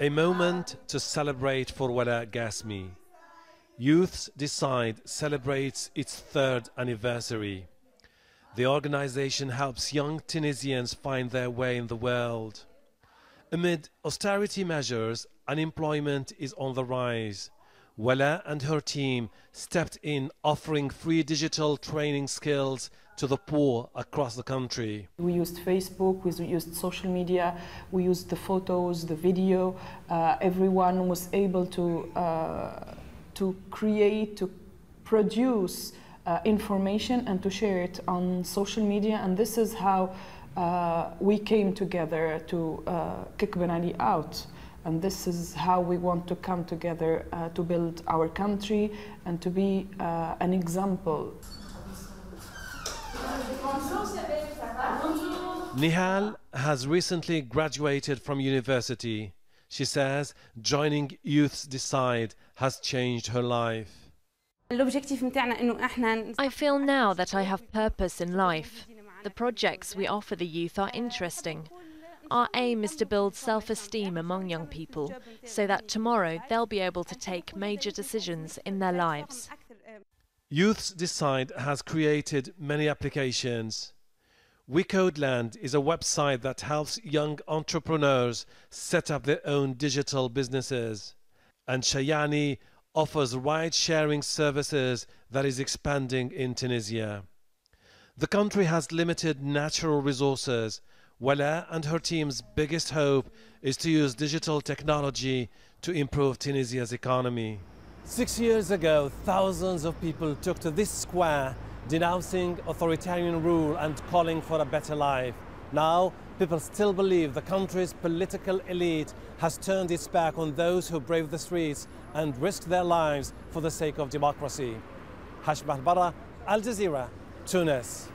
A moment to celebrate for Wala Gasmi. Youths Decide celebrates its third anniversary. The organization helps young Tunisians find their way in the world. Amid austerity measures, unemployment is on the rise. Wala and her team stepped in offering free digital training skills to the poor across the country. We used Facebook, we used social media, we used the photos, the video. Uh, everyone was able to, uh, to create, to produce uh, information and to share it on social media. And this is how uh, we came together to uh, kick Ben Ali out. And this is how we want to come together uh, to build our country and to be uh, an example. Nihal has recently graduated from university. She says joining Youths Decide has changed her life. I feel now that I have purpose in life. The projects we offer the youth are interesting. Our aim is to build self esteem among young people so that tomorrow they'll be able to take major decisions in their lives. Youths Decide has created many applications. WeCodeland is a website that helps young entrepreneurs set up their own digital businesses. And Shayani offers ride sharing services that is expanding in Tunisia. The country has limited natural resources. Wala and her team's biggest hope is to use digital technology to improve Tunisia's economy. Six years ago, thousands of people took to this square denouncing authoritarian rule and calling for a better life. Now, people still believe the country's political elite has turned its back on those who brave the streets and risk their lives for the sake of democracy. Hashem Ahelbarra, Al Jazeera, Tunis.